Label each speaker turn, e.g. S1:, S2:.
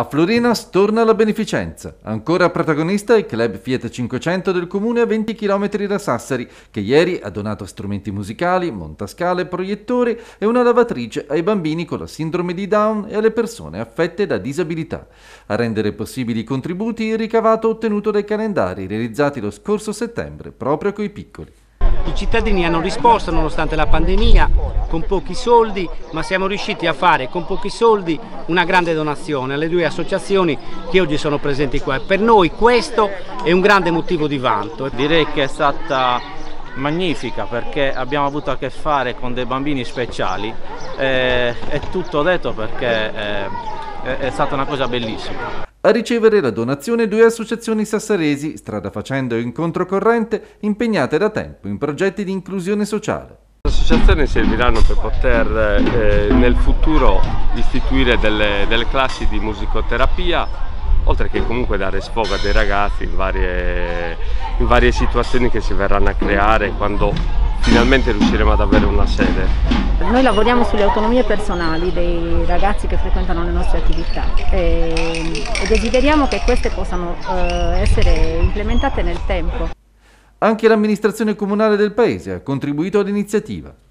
S1: A Florinas torna la beneficenza. Ancora protagonista il Club Fiat 500 del comune a 20 km da Sassari, che ieri ha donato strumenti musicali, montascale, proiettori e una lavatrice ai bambini con la sindrome di Down e alle persone affette da disabilità. A rendere possibili i contributi il ricavato ottenuto dai calendari realizzati lo scorso settembre proprio coi piccoli.
S2: I cittadini hanno risposto nonostante la pandemia con pochi soldi, ma siamo riusciti a fare con pochi soldi una grande donazione alle due associazioni che oggi sono presenti qua. Per noi questo è un grande motivo di vanto.
S3: Direi che è stata magnifica perché abbiamo avuto a che fare con dei bambini speciali, eh, è tutto detto perché eh, è stata una cosa bellissima.
S1: A ricevere la donazione due associazioni sassaresi, Strada Facendo e Incontro Corrente, impegnate da tempo in progetti di inclusione sociale.
S4: Le associazioni serviranno per poter eh, nel futuro istituire delle, delle classi di musicoterapia oltre che comunque dare sfogo a dei ragazzi in varie, in varie situazioni che si verranno a creare quando finalmente riusciremo ad avere una sede.
S5: Noi lavoriamo sulle autonomie personali dei ragazzi che frequentano le nostre attività e, e desideriamo che queste possano eh, essere implementate nel tempo.
S1: Anche l'amministrazione comunale del paese ha contribuito all'iniziativa.